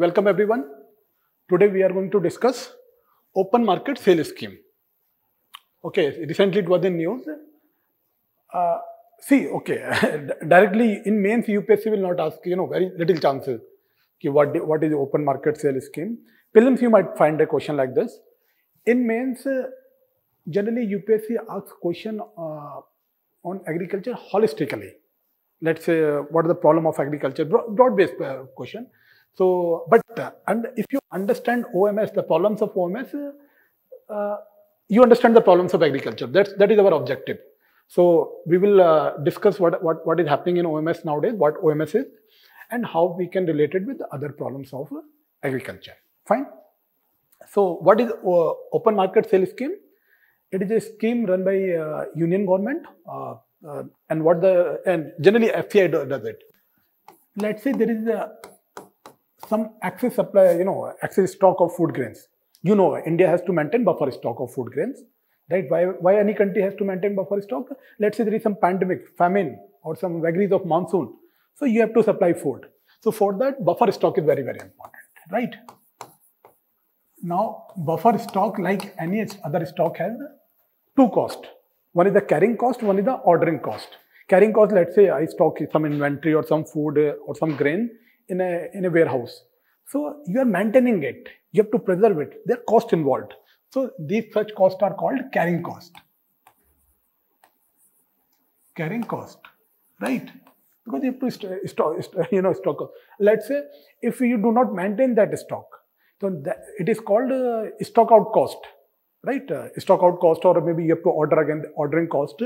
Welcome everyone. Today we are going to discuss open market sale scheme. Okay, recently it was in news. Uh, see, okay, directly in mains UPSC will not ask, you know, very little chances. ki What, what is open market sale scheme? Prelims you might find a question like this. In mains, uh, generally UPSC asks question uh, on agriculture holistically. Let's say uh, what is the problem of agriculture? Broad, broad-based uh, question. So, but and if you understand OMS, the problems of OMS, uh, you understand the problems of agriculture. That's that is our objective. So we will uh, discuss what, what what is happening in OMS nowadays, what OMS is, and how we can relate it with the other problems of agriculture. Fine. So what is uh, open market sale scheme? It is a scheme run by uh, union government, uh, uh, and what the and generally FCI does it. Let's say there is a some excess supply, you know, excess stock of food grains. You know, India has to maintain buffer stock of food grains, right? Why, why any country has to maintain buffer stock? Let's say there is some pandemic, famine, or some vagaries of monsoon. So you have to supply food. So for that, buffer stock is very, very important, right? Now, buffer stock, like any other stock, has two cost. One is the carrying cost, one is the ordering cost. Carrying cost, let's say I stock some inventory or some food or some grain in a, in a warehouse. So you are maintaining it. You have to preserve it. There are cost involved. So these such costs are called carrying cost. Carrying cost, right? Because you have to st- stock, st- you know, stock. Let's say if you do not maintain that stock, so that, it is called uh, stock out cost, right? Uh, stock out cost, or maybe you have to order again ordering cost.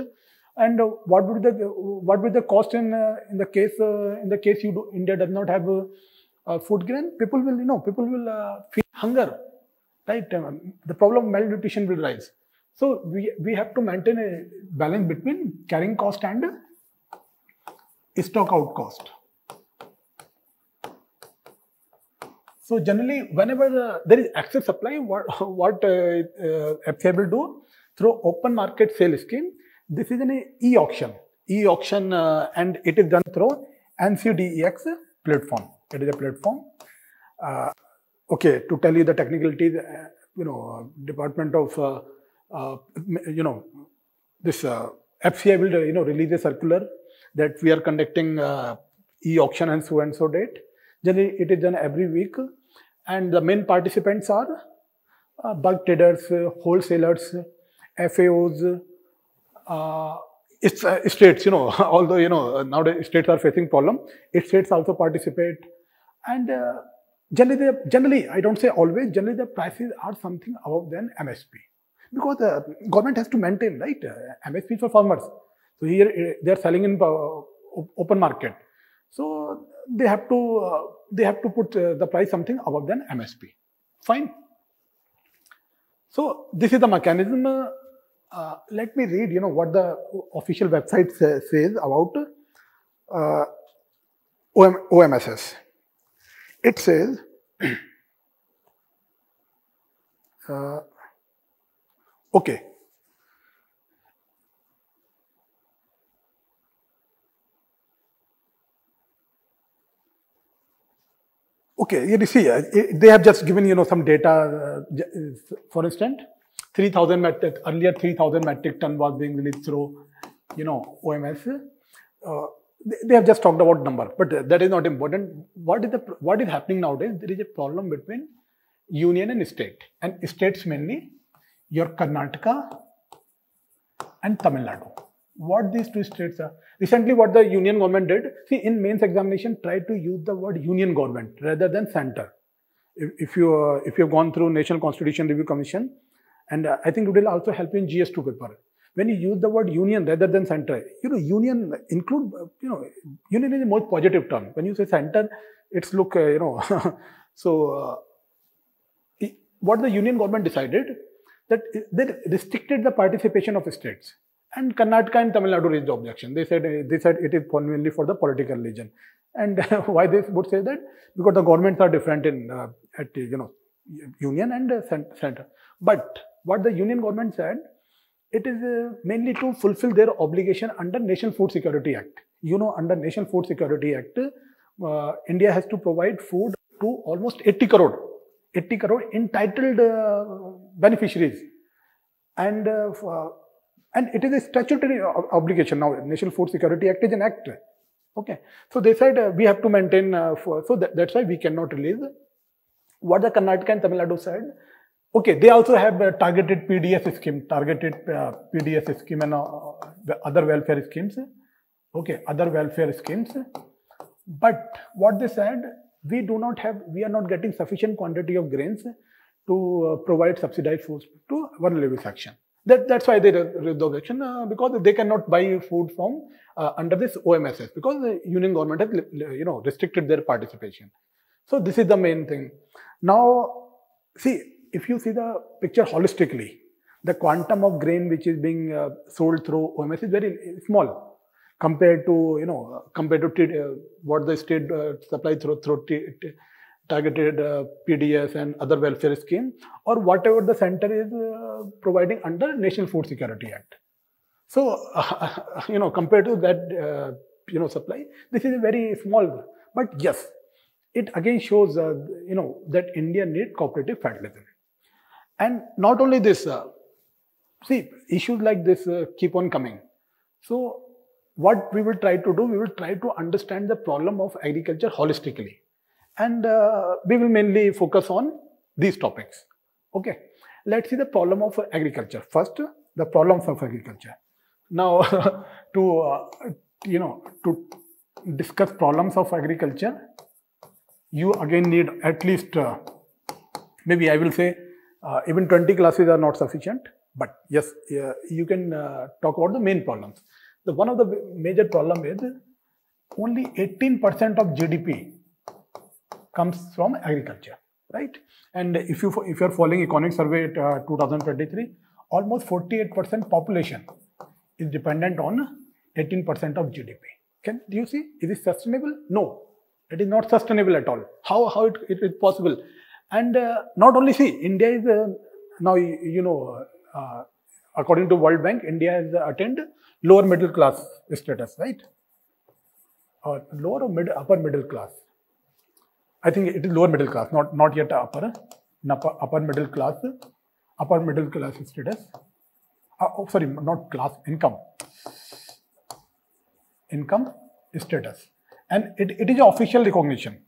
And what would the what would the cost in uh, in the case uh, in the case you do, India does not have uh, food grain? People will you know people will feel hunger, right? Um, the problem of malnutrition will rise. So we we have to maintain a balance between carrying cost and stock out cost. So generally, whenever uh, there is excess supply, what what uh, uh, FCI will do through open market sale scheme. This is an e-auction, e-auction, uh, and it is done through NCDEX platform. It is a platform. Uh, okay, to tell you the technicalities, uh, you know, Department of, uh, uh, you know, this uh, FCI will, you know, release a circular that we are conducting e-auction and so and so date. Generally, it is done every week, and the main participants are uh, bulk traders, uh, wholesalers, FAOs, it's, uh, states. You know, although you know nowadays states are facing problem, It states also participate, and uh, generally, generally I don't say always. Generally, the prices are something above than MSP because the government has to maintain right uh, MSP for farmers. So here uh, they are selling in uh, open market. So they have to uh, they have to put uh, the price something above than MSP. Fine. So this is the mechanism. Uh, let me read. You know what the official website sa- says about uh, OM- OMSS. It says. uh, okay. Okay, you see, uh, they have just given you know some data. Uh, for instance, 3,000 metric earlier 3,000 metric ton was being released through you know OMS. Uh, they, have just talked about number, but that is not important. What is the what is happening nowadays? There is a problem between union and state, and states mainly your Karnataka and Tamil Nadu. What these two states are. Recently, what the union government did, see, in mains examination, try to use the word union government rather than center. If, if you uh, if you've gone through National Constitution Review Commission, and uh, I think it will also help you in GS2 paper. When you use the word union rather than center, you know, union include, uh, you know, union is a more positive term. When you say center, it's look, uh, you know, so uh, what the union government decided that they restricted the participation of states. And Karnataka and Tamil Nadu raised the objection. They said uh, they said it is mainly for the political region. And why they would say that? Because the governments are different in uh, at you know union and center. But what the union government said, it is uh, mainly to fulfill their obligation under National Food Security Act. You know, under National Food Security Act, uh, India has to provide food to almost 80 crore, 80 crore entitled uh, beneficiaries. And, uh, and it is a statutory obligation now. National Food Security Act is an act. Okay. So they said uh, we have to maintain, uh, for, so that, that's why we cannot release. What the Karnataka and Tamil Nadu said, okay, they also have a targeted PDS scheme, targeted uh, PDS scheme and uh, other welfare schemes. Okay, other welfare schemes. But what they said, we do not have, we are not getting sufficient quantity of grains to uh, provide subsidized food to vulnerable section. That, that's why they raised the objection uh, because they cannot buy food from uh, under this OMSS because the union government has you know restricted their participation. So this is the main thing. Now, see if you see the picture holistically, the quantum of grain which is being uh, sold through OMS is very small compared to you know compared to uh, what the state uh, supply through through targeted uh, PDS and other welfare scheme or whatever the center is uh, providing under National Food Security Act. So you know compared to that uh, you know supply, this is a very small. But yes, it again shows uh, you know that India need cooperative federalism, and not only this. see issues like this keep on coming. So what we will try to do, we will try to understand the problem of agriculture holistically. And uh, we will mainly focus on these topics. Okay, let's see the problem of agriculture. First, the problems of agriculture. Now, to, uh, you know, to discuss problems of agriculture, you again need at least, uh, maybe I will say, uh, even 20 classes are not sufficient. But yes, you can uh, talk about the main problems the one of the major problem is only 18% of GDP comes from agriculture, right? And if you if you are following economic survey at, uh, 2023, almost 48% population is dependent on 18% of GDP. Can do you see? Is it sustainable? No, it is not sustainable at all. How how it, it is possible? And uh, not only see India is uh, now you know uh, according to World Bank, India has attained lower middle class status, right? Or lower or mid, upper middle class. I think it is lower middle class, not, not yet upper, upper, upper middle class, upper middle class status. Uh, oh, sorry, not class, income. Income status. And it, it is official recognition.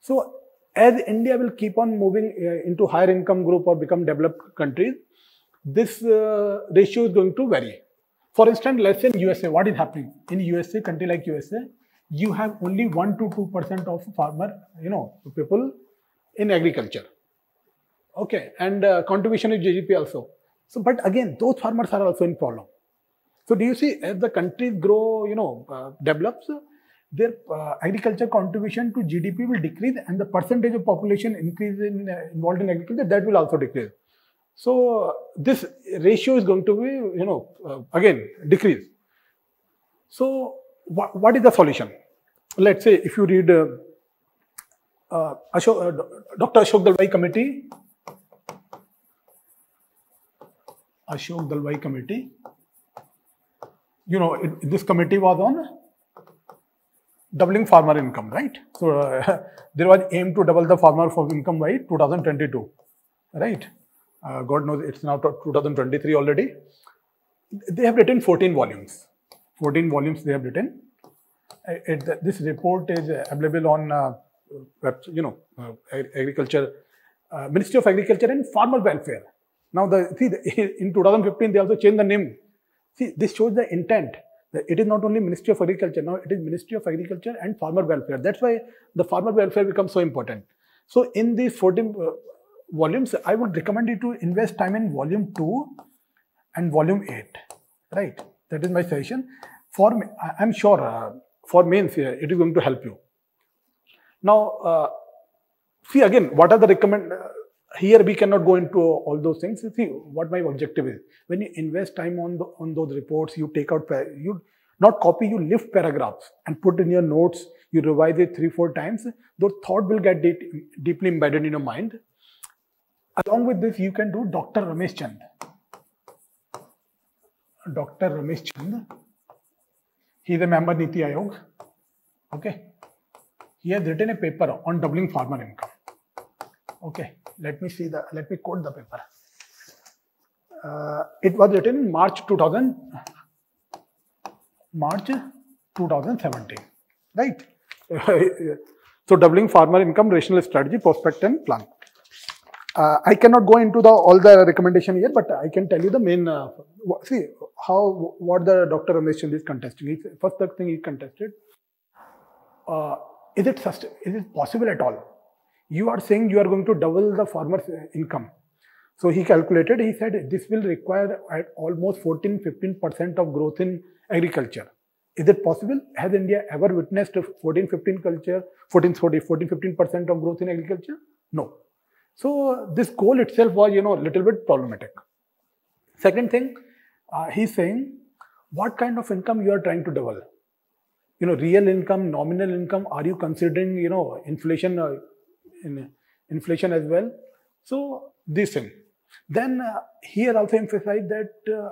So as India will keep on moving uh, into higher income group or become developed countries, this uh, ratio is going to vary. For instance, let's say in USA, what is happening? In USA, country like USA, you have only 1 to 2% of farmer, you know, people in agriculture. Okay, and uh, contribution is GDP also. So, but again, those farmers are also in problem. So, do you see as the countries grow, you know, uh, develops, their uh, agriculture contribution to GDP will decrease and the percentage of population increase in, uh, involved in agriculture, that will also decrease. So this ratio is going to be, you know, uh, again decrease. So what, what is the solution? Let's say if you read uh, uh, Ashok, uh, Dr. Ashok Dalwai committee, Ashok Dalwai committee, you know, it, this committee was on doubling farmer income, right? So uh, there was aim to double the farmer income by 2022, right? Uh, God knows it's now 2023 already. They have written 14 volumes. 14 volumes they have written. Uh, it, this report is available on, uh, you know, uh, agriculture, uh, Ministry of Agriculture and Farmer Welfare. Now, the see, the, in 2015 they also changed the name. See, this shows the intent. It is not only Ministry of Agriculture now; it is Ministry of Agriculture and Farmer Welfare. That's why the farmer welfare becomes so important. So, in these 14 uh, volumes, I would recommend you to invest time in volume 2 and volume 8. Right? That is my suggestion. For me, I'm sure uh, for mains, here it is going to help you. Now, uh, see again, what are the recommend? Here we cannot go into all those things. See what my objective is. When you invest time on the, on those reports, you take out you not copy, you lift paragraphs and put in your notes. You revise it three, four times. Those thought will get deep, deeply embedded in your mind. Along with this, you can do Dr. Ramesh Chand. Dr. Ramesh Chand. He is a member of Niti Aayog. Okay. he has written a paper on doubling farmer income. Okay, let me see the, let me quote the paper. Uh, it was written in March 2000, March 2017, right? so doubling farmer income, rational strategy, prospect and plan. Uh, I cannot go into the all the recommendation here, but I can tell you the main. Uh, see how what the Dr. Ramesh Chand is contesting. First thing he contested. Uh, is it is it possible at all? You are saying you are going to double the farmer's income. So he calculated. He said this will require at almost 14-15% of growth in agriculture. Is it possible? Has India ever witnessed 14, 15 culture, 14, 14, 15 percent of growth in agriculture? No. So this goal itself was, you know, a little bit problematic. Second thing, uh, he's saying, what kind of income you are trying to double? You know, real income, nominal income. Are you considering, you know, inflation, uh, in inflation as well? So this thing. Then uh, here also emphasize that uh,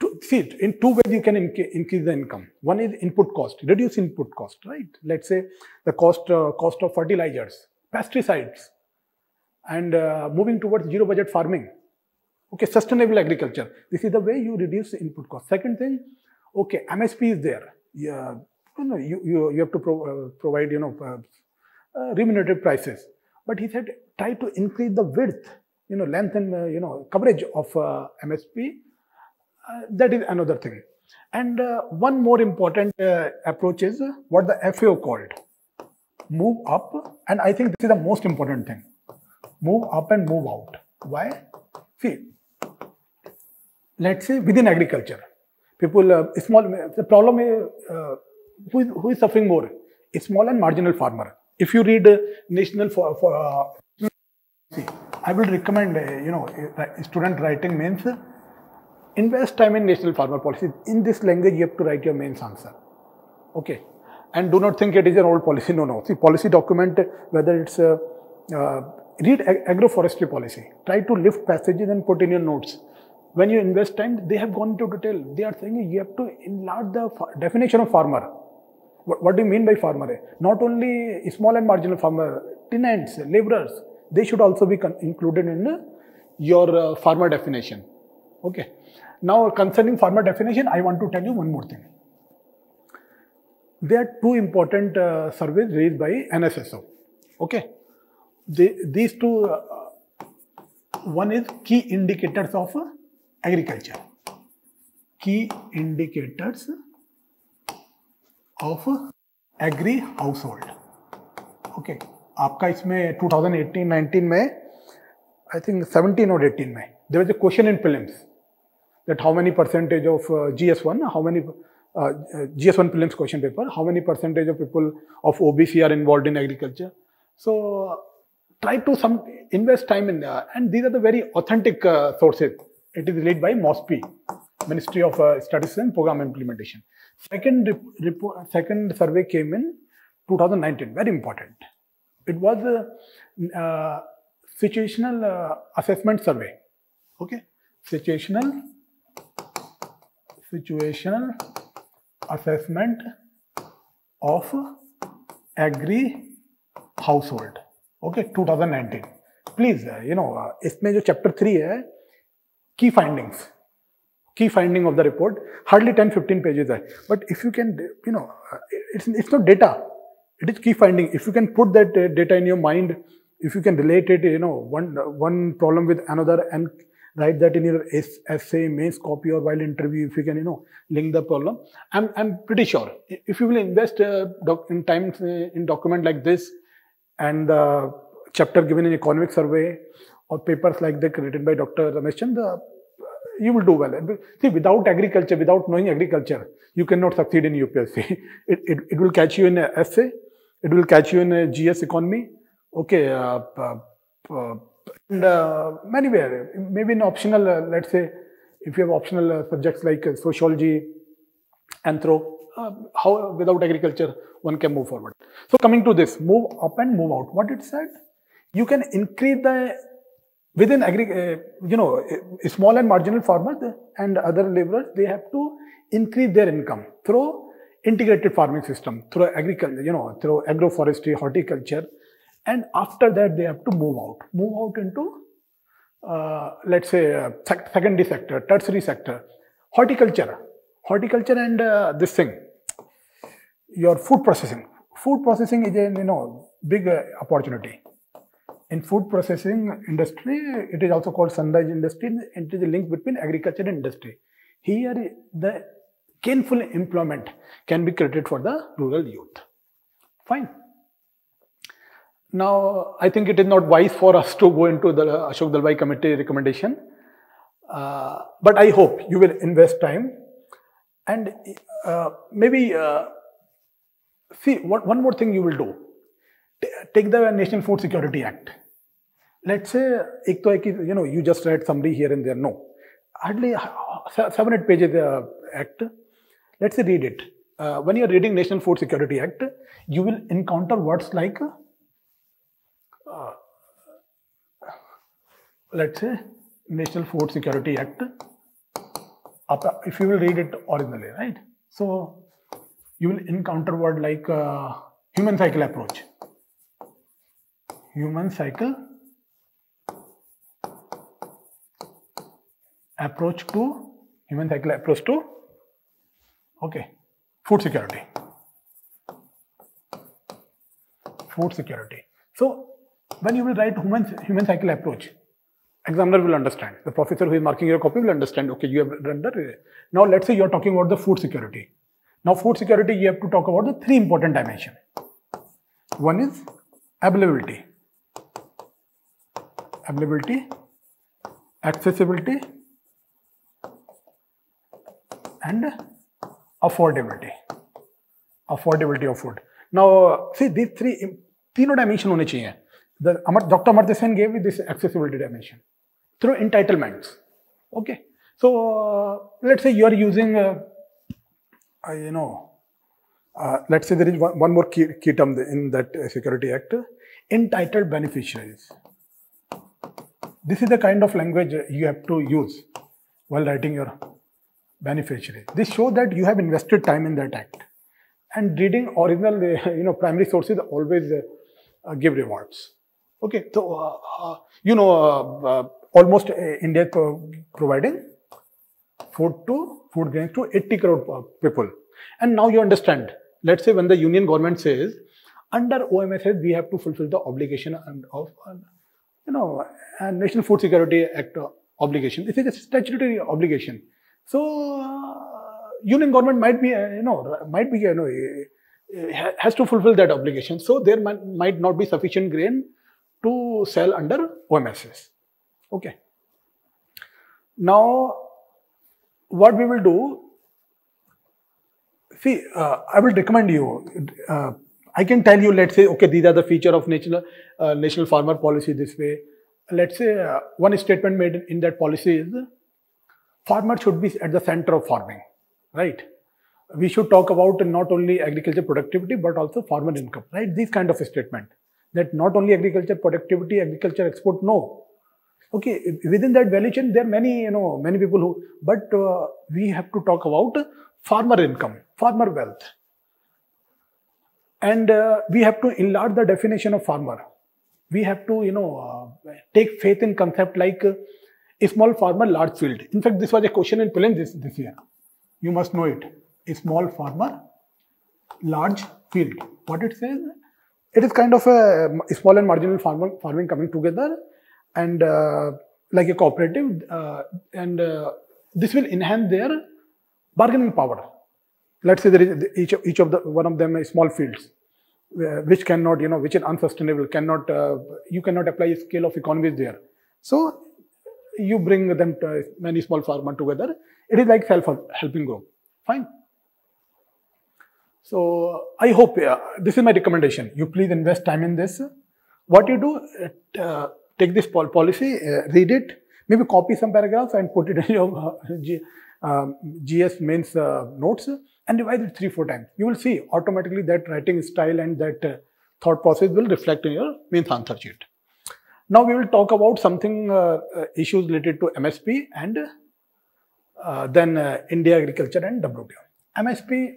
to, see, in two ways you can increase the income. One is input cost, reduce input cost, right? Let's say the cost uh, cost of fertilizers, pesticides, and uh, moving towards zero budget farming. Okay, sustainable agriculture. This is the way you reduce input cost. Second thing, okay, MSP is there. Yeah, you know, you, you, you have to pro, uh, provide, you know, uh, remunerative prices. But he said, try to increase the width, you know, length and, uh, you know, coverage of MSP uh, that is another thing. And uh, one more important uh, approach is what the FAO called move up. And I think this is the most important thing move up and move out. Why? See, let's say within agriculture, people, uh, small, the problem is uh, who, is, who is suffering more? A small and marginal farmer. If you read uh, national for, for see, I will recommend, you know, student writing means invest time in national farmer policy. In this language, you have to write your main answer. Okay. And do not think it is an old policy. No, no. See, policy document, whether it's a, uh, read ag agroforestry policy. Try to lift passages and put in your notes. When you invest time, they have gone into detail. They are saying you have to enlarge the definition of farmer. What, what do you mean by farmer? Not only small and marginal farmer, tenants, laborers, they should also be included in your uh, farmer definition. Okay. Now, concerning farmer definition, I want to tell you one more thing. There are two important uh, surveys raised by NSSO. Okay. these two, uh, one is key indicators of agriculture. Key indicators of agri household. Okay. आपका इसमें 2018-19 में I think 17 or 18 में there was a question in prelims that how many percentage of uh, GS1, how many uh, uh GS1 prelims question paper, how many percentage of people of OBC are involved in agriculture. So try to some invest time in there, and these are the very authentic uh, sources. It is led by MOSPI, Ministry of uh, Statistics and Program Implementation. Second report, second survey came in 2019. Very important. It was a uh, situational uh, assessment survey. Okay, situational situational assessment of agri household okay 2019 please uh, you know uh, इसमें जो chapter 3 है key findings key finding of the report hardly 10 15 pages hai but if you can you know uh, it's it's not data it is key finding if you can put that uh, data in your mind if you can relate it you know one one problem with another and write that in your essay, mains copy or while interview, if you can, you know, link the problem. I'm, I'm pretty sure if you will invest uh, in time uh, in document like this and the chapter given in economic survey or papers like that written by Dr. Ramesh uh, you will do well. See, without agriculture, without knowing agriculture, you cannot succeed in UPSC. it, it, it will catch you in a essay, it will catch you in a GS economy. Okay, uh, uh, and uh, many where maybe in optional uh, let's say if you have optional uh, subjects like uh, sociology anthro how without agriculture one can move forward so coming to this move up and move out what it said you can increase the within agri uh, you know small and marginal farmers and other laborers they have to increase their income through integrated farming system through agriculture, you know, through agroforestry, horticulture, and after that they have to move out, move out into, uh, let's say, uh, secondary sector, tertiary sector, horticulture, horticulture and uh, this thing, your food processing. Food processing is a you know big uh, opportunity. In food processing industry, it is also called sunrise industry. It is a link between agriculture and industry. Here, the gainful employment can be created for the rural youth. Fine. Now, I think it is not wise for us to go into the Ashok Dalwai committee recommendation. Uh, but I hope you will invest time and uh, maybe uh, see what, one more thing you will do. Take the National Food Security Act. Let's say, you know, you just read somebody here and there. No, hardly uh, seven, pages uh, act. Let's say read it. Uh, when you are reading National Food Security Act, you will encounter words like, uh, let's say, National Food Security Act. If you will read it originally, right? So you will encounter word like uh, human cycle approach. Human cycle approach to human cycle approach to okay food security. Food security. So when you will write human human cycle approach examiner will understand. The professor who is marking your copy will understand okay you have done that. Now let's say you are talking about the food security. Now food security you have to talk about the three important dimension. One is availability availability accessibility and affordability affordability of food now see these three तीनों dimension होने चाहिए the Amar, Dr. Amartya Sen gave this accessibility dimension through entitlements okay so uh, let's say you are using uh, uh, you know uh, let's say there is one, one more key, key term in that security act entitled beneficiaries this is the kind of language you have to use while writing your beneficiary. This shows that you have invested time in that act. And reading original, you know, primary sources always uh, give rewards. Okay, so, uh, uh, you know, uh, uh, almost uh, India pro providing food to, food grains to 80 crore people. And now you understand, let's say when the union government says, under OMSS, we have to fulfill the obligation of, you know, National Food Security Act obligation. This is a statutory obligation. So uh, union government might be, uh, you know, might be, you know, uh, has to fulfill that obligation. So there might, might not be sufficient grain to sell under OMSS. Okay. Now, what we will do, see, uh, I will recommend you, uh, I can tell you, let's say, okay, these are the feature of national, uh, national farmer policy this way. Let's say one statement made in that policy is, farmer should be at the center of farming, right? We should talk about not only agriculture productivity, but also farmer income, right? These kind of statement that not only agriculture productivity, agriculture export, no. Okay, within that value chain, there are many, you know, many people who, but uh, we have to talk about farmer income, farmer wealth. And uh, we have to enlarge the definition of farmer. We have to, you know, uh, take faith in concept like a small farmer, large field. In fact, this was a question in prelims this, this year. You must know it. A small farmer, large field. What it says? It is kind of a small and marginal farmer, farming coming together and uh, like a cooperative uh, and uh, this will enhance their bargaining power. Let's say there is each, each of the one of them is small fields uh, which cannot, you know, which is unsustainable, cannot, uh, you cannot apply a scale of economies there. So you bring them to many small farmers together. It is like self-helping group. Fine. So I hope yeah, this is my recommendation. You please invest time in this. What you do, uh, take this policy, uh, read it, maybe copy some paragraphs and put it in your uh, G, um, GS mains uh, notes and divide it three, four times. You will see automatically that writing style and that uh, thought process will reflect in your main answer sheet. Now we will talk about something, uh, uh issues related to MSP and uh, then uh, India Agriculture and WTO. MSP,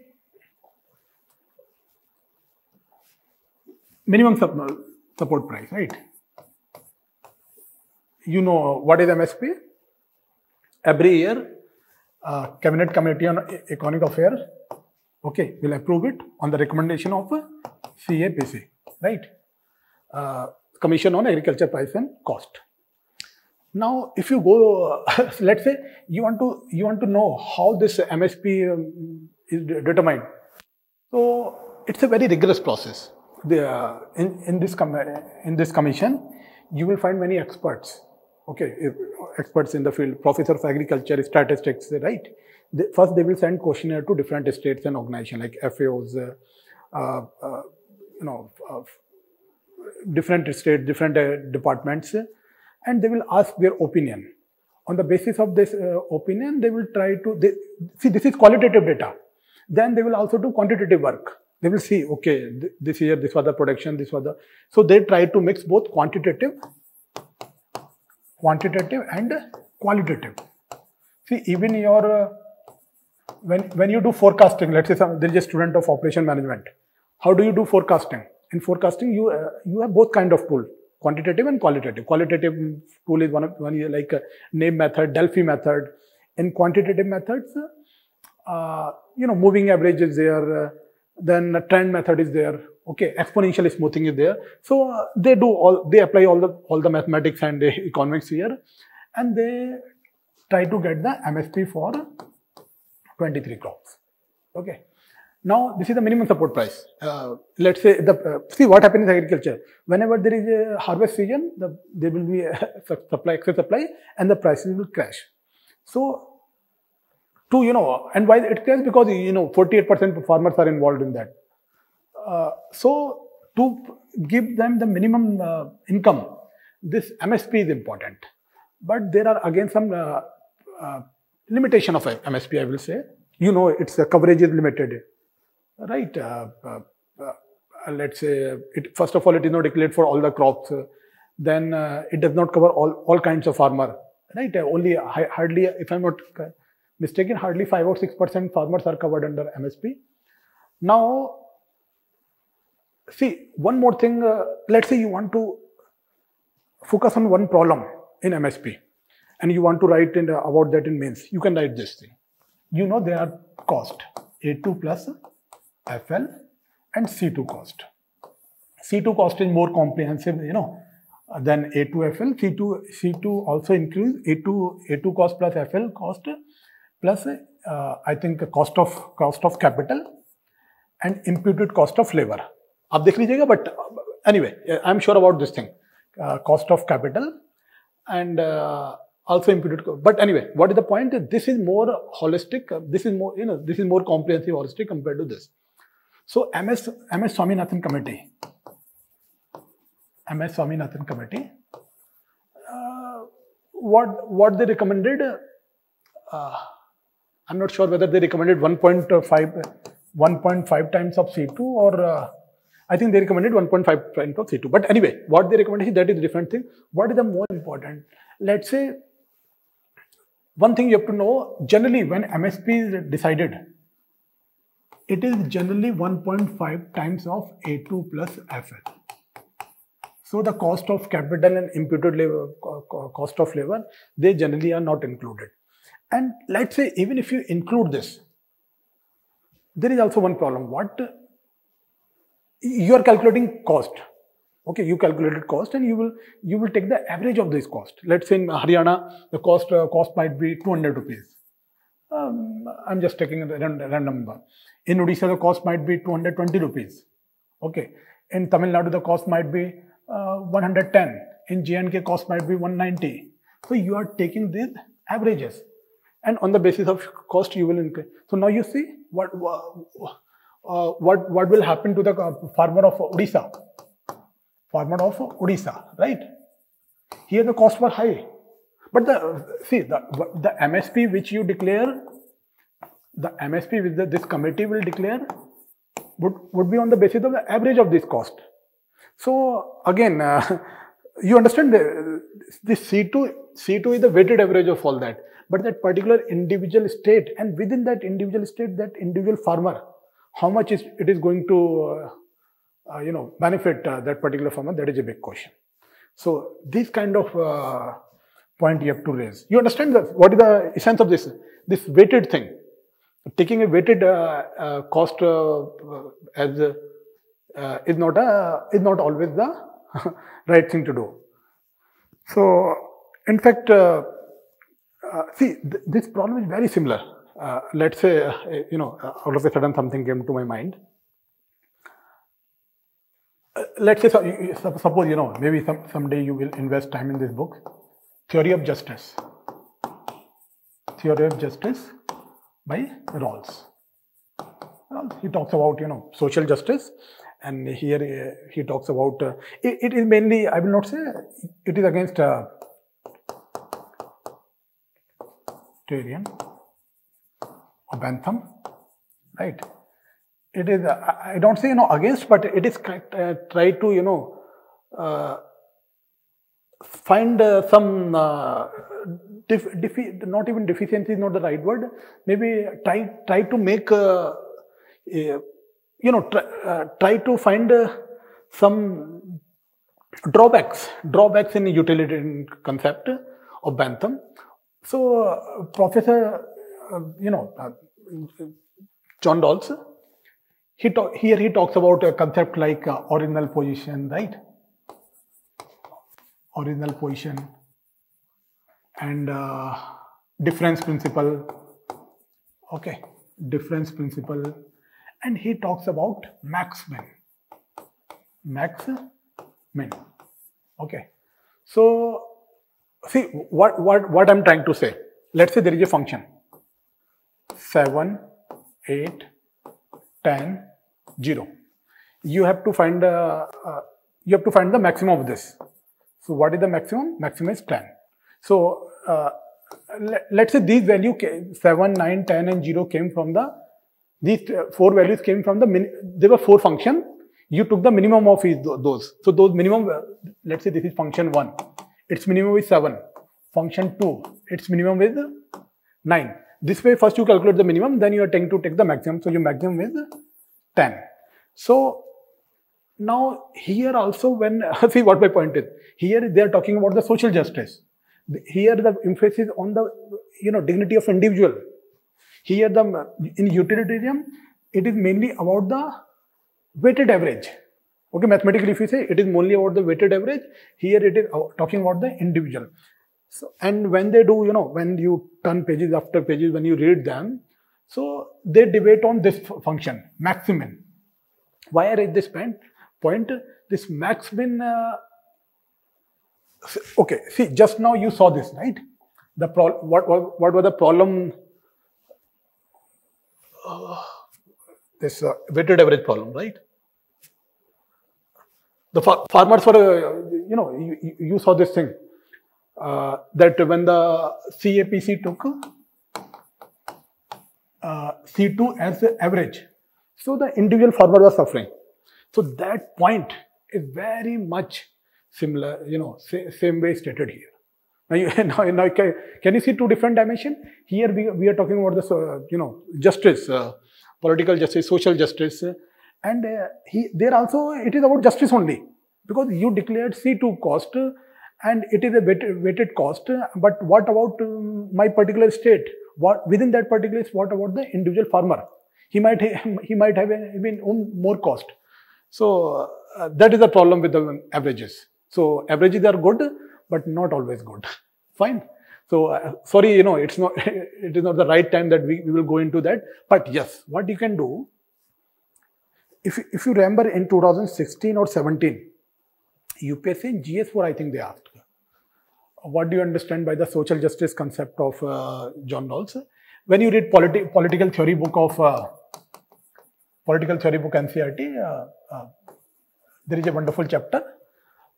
minimum uh, support price, right? You know what is MSP? Every year uh, Cabinet Committee on Economic Affairs, okay, will approve it on the recommendation of CAPC, right? Uh, Commission on Agriculture Price and Cost. Now, if you go, let's say you want to you want to know how this MSP um, is determined. So it's a very rigorous process. The, uh, in in this in this commission, you will find many experts. Okay, if, experts in the field, professor of agriculture, statistics, right? First, they will send questionnaire to different states and organizations like FAOs, uh, uh, uh, you know, uh, different states, different uh, departments and they will ask their opinion. On the basis of this uh, opinion, they will try to they, see this is qualitative data. Then they will also do quantitative work. They will see, okay, th this year this was the production, this was the. So they try to mix both quantitative, quantitative and qualitative. See, even your uh, when when you do forecasting, let's say some, there is a student of operation management. How do you do forecasting? In forecasting, you uh, you have both kind of tool quantitative and qualitative. Qualitative tool is one of one like a name method, Delphi method. In quantitative methods, uh, you know, moving average is there, then trend method is there. Okay, exponential smoothing is there. So uh, they do all, they apply all the all the mathematics and the economics here, and they try to get the MSP for 23 crops. Okay. Now, this is the minimum support price. Uh, let's say the uh, see what happens in agriculture. Whenever there is a harvest season, the, there will be a supply excess supply, and the prices will crash. So, to you know, and why it crashes because you know 48% farmers are involved in that. Uh, so, to give them the minimum uh, income, this MSP is important. But there are again some uh, uh, limitation of MSP. I will say, you know, its coverage is limited right? Uh, uh, uh, let's say, it, first of all, it is not declared for all the crops. then it does not cover all, all kinds of farmer, right? only hardly, if I'm not mistaken, hardly 5 or 6% farmers are covered under MSP. Now, see, one more thing, uh, let's say you want to focus on one problem in MSP and you want to write in, uh, about that in mains, you can write this thing. You know there are cost, A2 plus FL and C2 cost. C2 cost is more comprehensive, you know, than A2FL. C2 C2 also includes A2 A2 cost plus FL cost plus uh, I think cost of cost of capital and imputed cost of labor. आप देख लीजिएगा but any way I am sure about this Cost of capital and uh, also imputed but anyway what is the point? This is more holistic uh, this is more you know this is more comprehensive holistic compared to this. So ms MS Swaminathan committee. MS Swaminathan committee. Uh, what what they recommended uh, I'm not sure whether they recommended 1.5, 1.5 times of C2 or uh, I think they recommended 1.5 times of C2. But anyway, what they recommended is that is a different thing. What is the more important? Let's say one thing you have to know generally when MSP is decided it is generally 1.5 times of A2 plus FL. So the cost of capital and imputed labor, cost of labor, they generally are not included. And let's say even if you include this, there is also one problem. What you are calculating cost. Okay, you calculated cost and you will you will take the average of this cost. Let's say in Haryana, the cost uh, cost might be 200 rupees. Um, I'm just taking a random number. In Odisha, the cost might be 220 rupees. Okay. In Tamil Nadu, the cost might be uh, 110. In JNK, cost might be 190. So you are taking these averages, and on the basis of cost, you will increase. So now you see what uh, what what will happen to the farmer of Odisha, farmer of Odisha, right? Here the costs were high, but the see the the MSP which you declare the MSP which the, this committee will declare would, would be on the basis of the average of this cost. So again, uh, you understand the, the C2, C2 is the weighted average of all that. But that particular individual state and within that individual state, that individual farmer, how much is it is going to uh, you know, benefit uh, that particular farmer? That is a big question. So this kind of uh, point you have to raise. You understand that? What is the essence of this? This weighted thing. Taking a weighted uh, uh, cost uh, as is not a is not always the right thing to do. So, in fact, see, th this problem is very similar. let's say, you know, all of a sudden something came to my mind uh, let's say, suppose, you know, maybe some, someday you will invest time in this book, Theory of Justice. Theory of Justice by Rawls. He talks about, you know, social justice and here uh, he talks about, uh, it, it is mainly, I will not say, it is against uh, Tyrion or Bentham, right? it is, I don't say, you know, against, but it is uh, try to, you know, uh, find uh, some, uh, not even deficiency is not the right word, maybe try, try to make, uh, you know, try, uh, try to find some drawbacks, drawbacks in utilitarian concept of Bentham. So, Professor, you know, John Rawls, he talk, here he talks about a concept like uh, original position, right? Original position and uh, difference principle. Okay, difference principle. And he talks about max min. Max min. Okay. So, see what, what, what I'm trying to say. Let's say there is a function 7, 8, 10, 0. You have to find uh, uh, you have to find the maximum of this. So what is the maximum? Maximum is 10. So uh, let, us say these value 7, 9, 10 and 0 came from the, these uh, four values came from the, there were four functions. You took the minimum of those. So those minimum, uh, let's say this is function 1. Its minimum is 7. Function 2, its minimum is 9. This way first you calculate the minimum, then you are trying to take the maximum. So your maximum is 10. So now here also when, see what my point is, here they are talking about the social justice. Here the emphasis on the, you know, dignity of individual. Here the, in utilitarian, it is mainly about the weighted average. Okay, mathematically if you say it is only about the weighted average, here it is talking about the individual. So, and when they do, you know, when you turn pages after pages, when you read them, so they debate on this function, maximum. Why I raise this point? Point this max min. Uh, okay, see, just now you saw this, right? The pro what what, what was the problem? Uh, this uh, weighted average problem, right? The far farmers were, uh, you know, you, you saw this thing uh, that when the CAPC took uh, C2 as average. So the individual farmer was suffering. So that point is very much similar, you know, same way stated here. Now, you, now, now can, can, you see two different dimensions? Here we, we are talking about the, uh, you know, justice, uh, political justice, social justice. And uh, he, there also, it is about justice only. Because you declared C2 cost and it is a weighted, cost. But what about um, my particular state? what within that particular what about the individual farmer he might he might have even own more cost so uh, that is the problem with the averages so averages are good but not always good fine so uh, sorry you know it's not it is not the right time that we, we will go into that but yes what you can do if if you remember in 2016 or 17 UPSC and GS4 I think they asked what do you understand by the social justice concept of uh, John Rawls? When you read politi political theory book of uh, political theory book NCERT, uh, uh, there is a wonderful chapter,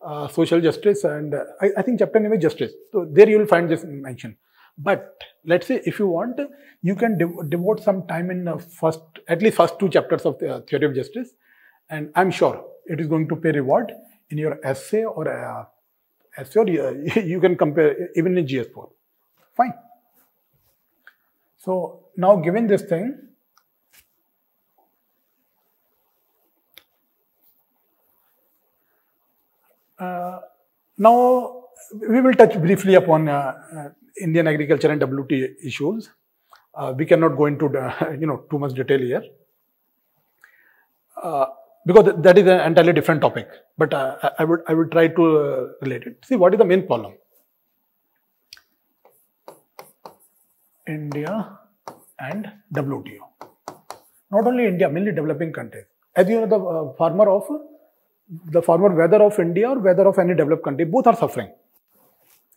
uh, social justice, and uh, I, I, think chapter name is justice. So there you will find this mention. But let's say if you want, you can devote some time in first, at least first two chapters of the theory of justice, and I'm sure it is going to pay reward in your essay or sure, you can compare even in GS4. Fine. So now given this thing, Uh, now, we will touch briefly upon uh, uh, Indian agriculture and WT issues. Uh, we cannot go into the, you know too much detail here uh, because that is an entirely different topic. But uh, I would I would try to relate it. See what is the main problem? India and WTO. Not only India, mainly developing countries. As you know, the farmer of the farmer whether of India or whether of any developed country, both are suffering.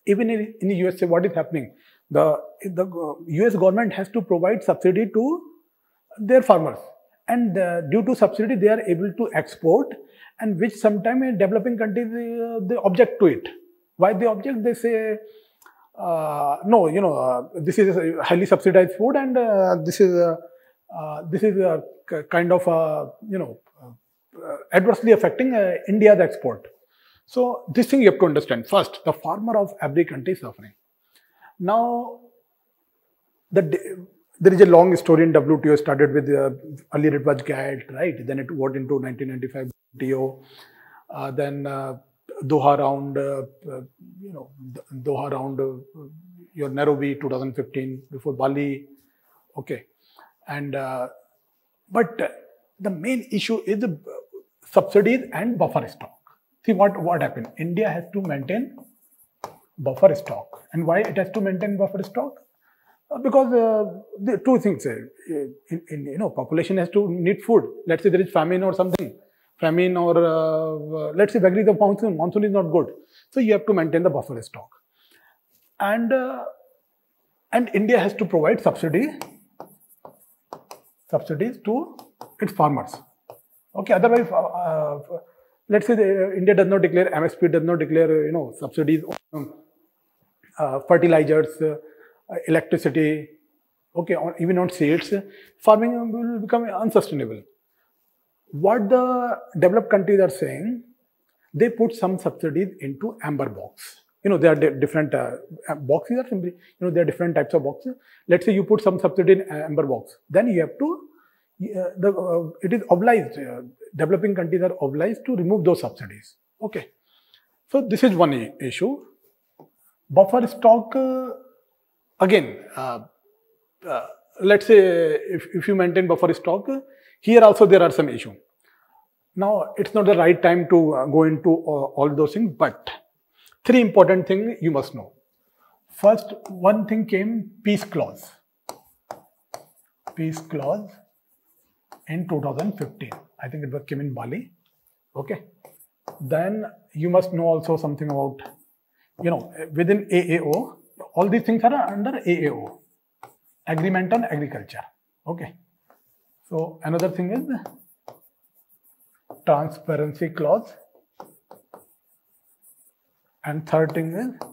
Even in, in the USA, what is happening? The, the US government has to provide subsidy to their farmers. And uh, due to subsidy, they are able to export and which sometimes in developing countries, uh, they object to it. Why they object? They say, uh, no, you know, uh, this is highly subsidized food and uh, this is, uh, this is a kind of, you know, uh, adversely affecting uh, India's export. So this thing you have to understand. First, the farmer of every country is suffering. Now, the, there is a long story in WTO. Started with uh, earlier it was GATT, right? Then it got into 1995 WTO. Uh, then uh, Doha round, uh, you know, Doha round, your Nairobi 2015 before Bali. Okay, and but the main issue is the subsidies and buffer stock. See what, what happened? India has to maintain buffer stock. And why it has to maintain buffer stock? Uh, because uh, the two things, uh, in, in, you know, population has to need food. Let's say there is famine or something, famine or uh, uh, let's say vagaries of monsoon, monsoon is not good. So you have to maintain the buffer stock. And, and India has to provide subsidy, subsidies to its farmers. Okay, otherwise, let's say the, India does not declare MSP, does not declare, you know, subsidies on uh, fertilizers, electricity, okay, on, even on seeds, farming will become unsustainable. What the developed countries are saying, they put some subsidies into amber box. You know, there are different uh, boxes are simply, you know, there are different types of boxes. Let's say you put some subsidy in amber box, then you have to the, uh, it is obliged, uh, developing countries are obliged to remove those subsidies. Okay. So this is one issue. Buffer stock, uh, again, uh, uh, let's say if, if you maintain buffer stock, here also there are some issue. Now, it's not the right time to uh, go into all those things, but three important things you must know. First, one thing came peace clause. Peace clause in 2015. I think it was came in Bali. Okay. Then you must know also something about, you know, within AAO, all these things are under AAO, Agreement on Agriculture. Okay. So another thing is transparency clause. And third thing is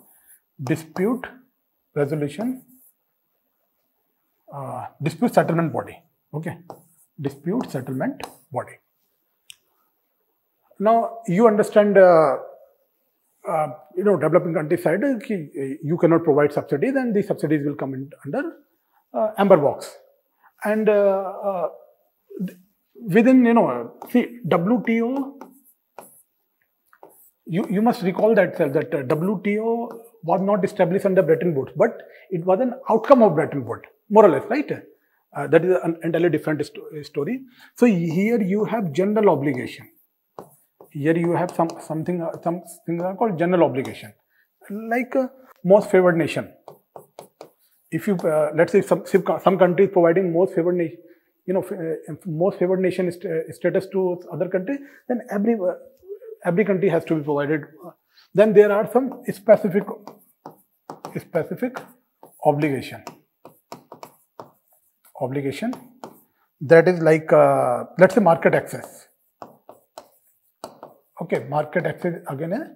dispute resolution, uh, dispute settlement body. Okay dispute settlement body. Now, you understand, uh, uh, you know, developing country side, uh, you cannot provide subsidies and the subsidies will come in under uh, amber box. And uh, uh, within, you know, see, WTO, you, you must recall that, that WTO was not established under Bretton Woods, but it was an outcome of Bretton Woods, more or less, right? Uh, that is an entirely different sto story. So here you have general obligation. Here you have some something uh, some things are called general obligation, like uh, most favored nation. If you uh, let's say some some countries providing most favored nation, you know, uh, most favored nation status to other countries, then every every country has to be provided. Then there are some specific specific obligation obligation. That is like uh, let's say market access. Okay market access again uh,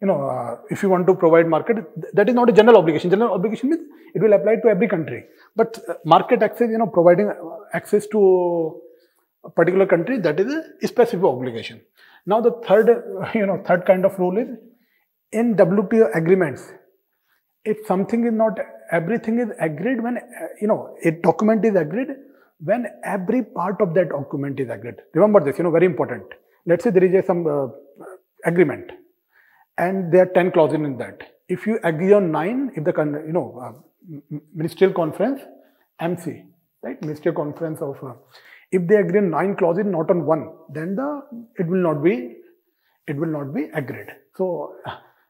you know uh, if you want to provide market that is not a general obligation. General obligation means it will apply to every country. But uh, market access you know providing uh, access to a particular country that is a specific obligation. Now the third you know third kind of rule is in wto agreements if something is not everything is agreed when you know a document is agreed when every part of that document is agreed remember this you know very important let's say there is a, some uh, agreement and there are 10 clauses in that. If you agree on nine, if the, you know, uh, ministerial conference, MC, right, ministerial conference of, uh, if they agree on nine clauses, not on one, then the, it will not be, it will not be agreed. So,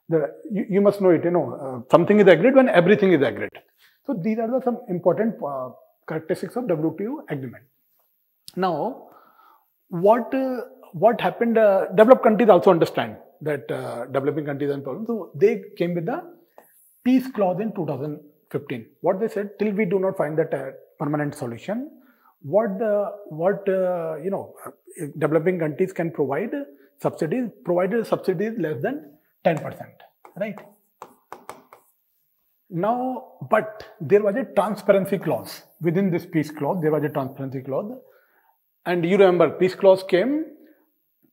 the, you, you must know it, you know, uh, something is agreed when everything is agreed. So, these are the some important uh, characteristics of WTO agreement. Now, what uh, what happened? Uh, developed countries also understand that uh, developing countries and problems. So they came with the peace clause in 2015. What they said, till we do not find that uh, permanent solution, what the what you know developing countries can provide subsidies, provided subsidies less than 10 percent, right? Now, but there was a transparency clause within this peace clause. There was a transparency clause, and you remember peace clause came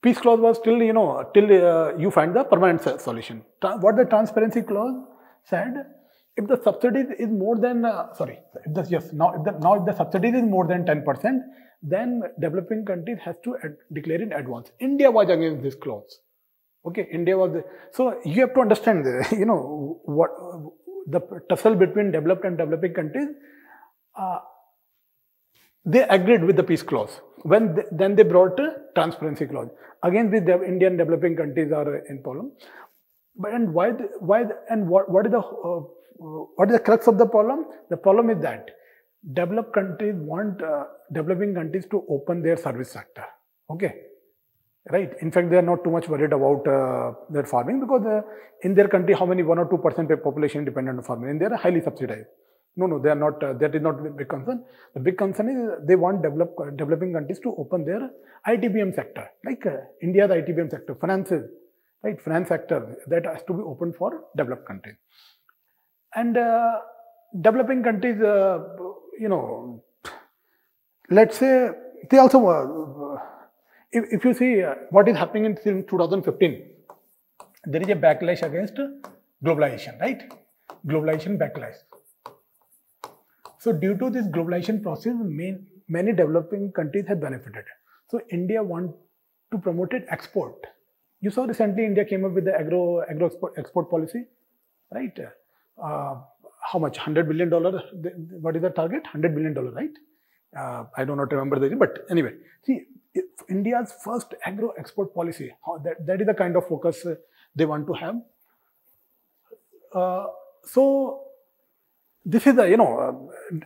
peace clause was till you know till uh, you find the permanent solution. what the transparency clause said, if the subsidy is more than uh, sorry, if the yes now if the now if the subsidy is more than ten percent, then developing countries has to declare in advance. India was against this clause. Okay, India was the, so you have to understand you know what the tussle between developed and developing countries. Uh, they agreed with the peace clause. When they, then they brought a transparency clause. Again, the Indian developing countries are in problem. But and why? The, why? The, and what? What is the? Uh, what is the crux of the problem? The problem is that developed countries want uh, developing countries to open their service sector. Okay, right? In fact, they are not too much worried about uh, their farming because uh, in their country, how many one or two percent of population dependent on farming, and they are highly subsidized. No, no, they are not. Uh, that is not the big concern. The big concern is they want develop, uh, developing countries to open their IT-BPM sector, like uh, India's IT-BPM sector, finances, right? Finance sector that has to be open for developed countries. And uh, developing countries, you know, let's say they also, if, if you see what is happening in, in 2015, there is a backlash against globalization, right? Globalization backlash so due to this globalization process, main, many developing countries have benefited. So India want to promote it export. You saw recently India came up with the agro agro export, export policy, right? Uh, how much? Hundred billion dollar. What is the target? Hundred billion dollar, right? Uh, I do not remember the but anyway, see India's first agro export policy. that that is the kind of focus uh, they want to have. Uh, so this is the you know uh,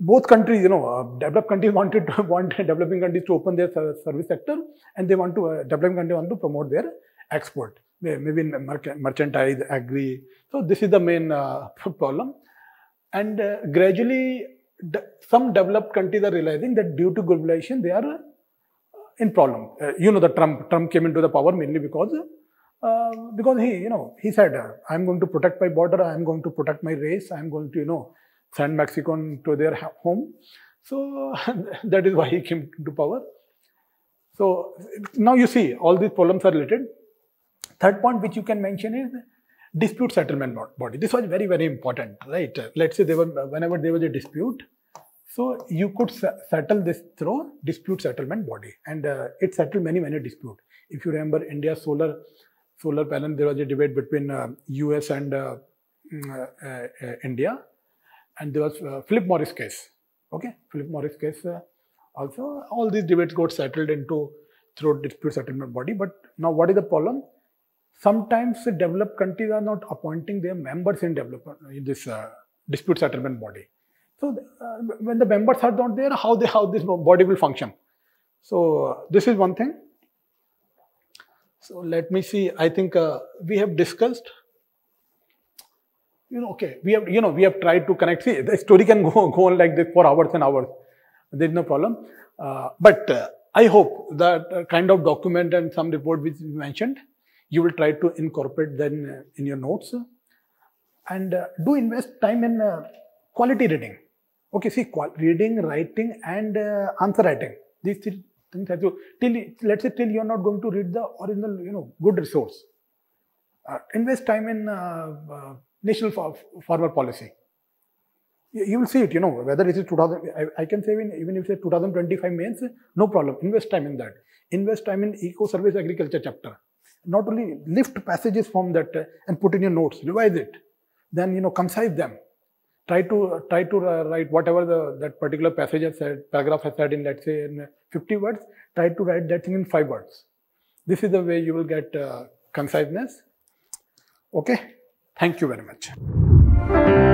both countries you know uh, developed countries wanted to want developing countries to open their service sector and they want to uh, developing countries want to promote their export maybe in merchandise agri so this is the main uh, problem and uh, gradually some developed countries are realizing that due to globalization they are in problem you know the trump trump came into the power mainly because uh, because he, you know, he said, uh, I'm going to protect my border, I'm going to protect my race, I'm going to, you know, send Mexico to their home. So that is why he came to power. So now you see, all these problems are related. Third point which you can mention is dispute settlement body. This was very, very important, right? Let's say there were, whenever there was a dispute, so you could settle this through dispute settlement body and uh, it settled many, many disputes. If you remember India solar solar panel, there was a debate between uh, US and uh, mm, uh, India. And there was Philip Morris case. Okay, Philip Morris case also. All these debates got settled into through dispute settlement body. But now what is the problem? Sometimes developed countries are not appointing their members in development in this uh, dispute settlement body. So uh, when the members are not there, how they how this body will function? So uh, this is one thing. So let me see. I think uh, we have discussed. You know, okay, we have you know we have tried to connect. See, the story can go go on like this for hours and hours. There is no problem. Uh, but uh, I hope that uh, kind of document and some report which you mentioned, you will try to incorporate then in your notes, and do invest time in quality reading. Okay, see, reading, writing, and answer writing. These three things have to till let's say till you're not going to read the original you know good resource. Uh, invest time in uh, uh, national farmer policy. You, you, will see it you know whether it is 2000 I, I can say even, even if it's 2025 means no problem. Invest time in that. Invest time in eco survey agriculture chapter. Not only lift passages from that uh, and put in your notes, revise it, then you know concise them. Try to try to uh, write whatever the that particular passage has said, paragraph has said in let's say in 50 words. Try to write that thing in five words. This is the way you will get uh, conciseness. Okay. Thank you very much.